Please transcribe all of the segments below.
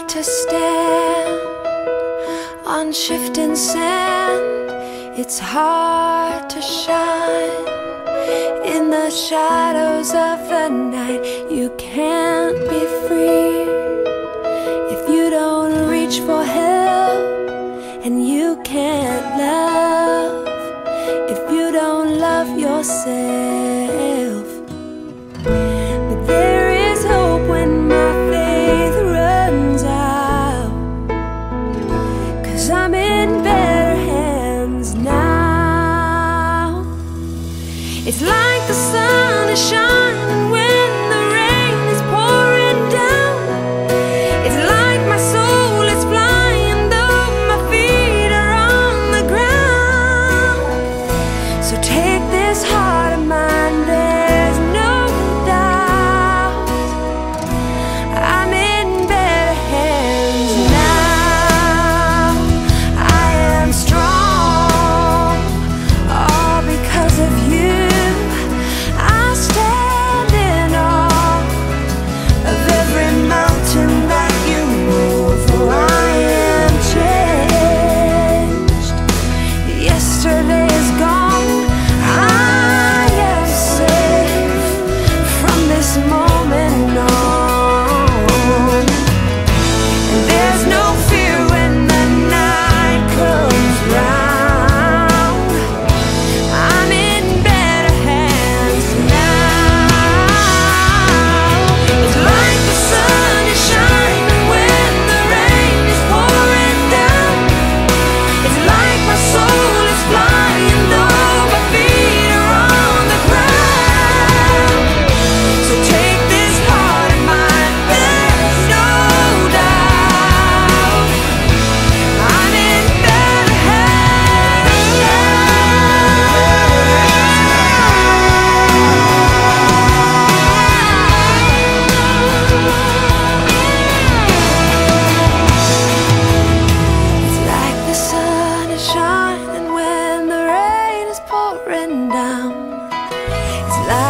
stand on shifting sand. It's hard to shine in the shadows of the night. You can't be free if you don't reach for help, and you can't love if you don't love yourself. this heart of mine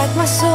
like my soul.